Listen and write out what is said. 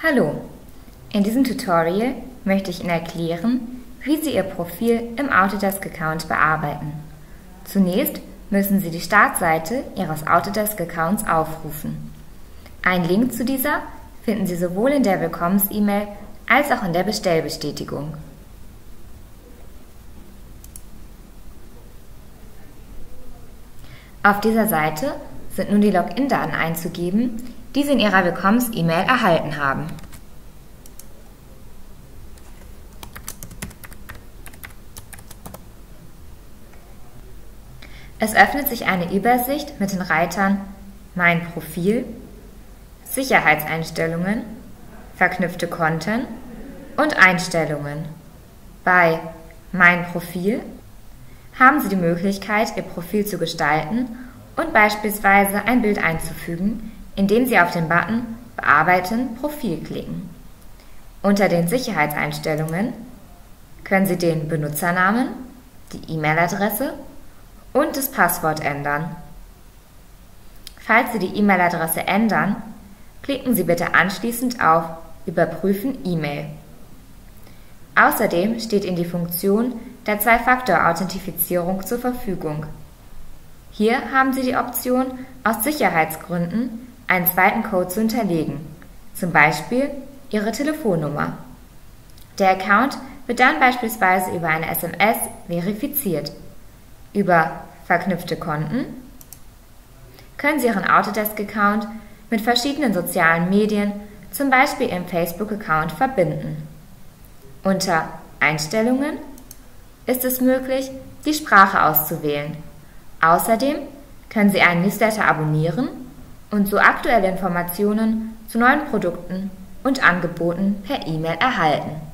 Hallo, in diesem Tutorial möchte ich Ihnen erklären, wie Sie Ihr Profil im Autodesk-Account bearbeiten. Zunächst müssen Sie die Startseite Ihres Autodesk-Accounts aufrufen. Einen Link zu dieser finden Sie sowohl in der Willkommens-E-Mail als auch in der Bestellbestätigung. Auf dieser Seite sind nun die Login-Daten einzugeben, die Sie in Ihrer Willkommens-E-Mail erhalten haben. Es öffnet sich eine Übersicht mit den Reitern Mein Profil, Sicherheitseinstellungen, verknüpfte Konten und Einstellungen. Bei Mein Profil haben Sie die Möglichkeit, Ihr Profil zu gestalten und beispielsweise ein Bild einzufügen, indem Sie auf den Button Bearbeiten Profil klicken. Unter den Sicherheitseinstellungen können Sie den Benutzernamen, die E-Mail-Adresse und das Passwort ändern. Falls Sie die E-Mail-Adresse ändern, klicken Sie bitte anschließend auf Überprüfen E-Mail. Außerdem steht Ihnen die Funktion der Zwei-Faktor-Authentifizierung zur Verfügung. Hier haben Sie die Option, aus Sicherheitsgründen einen zweiten Code zu hinterlegen, zum Beispiel Ihre Telefonnummer. Der Account wird dann beispielsweise über eine SMS verifiziert. Über verknüpfte Konten können Sie Ihren Autodesk-Account mit verschiedenen sozialen Medien, zum Beispiel Ihrem Facebook-Account, verbinden. Unter Einstellungen ist es möglich, die Sprache auszuwählen. Außerdem können Sie einen Newsletter abonnieren und so aktuelle Informationen zu neuen Produkten und Angeboten per E-Mail erhalten.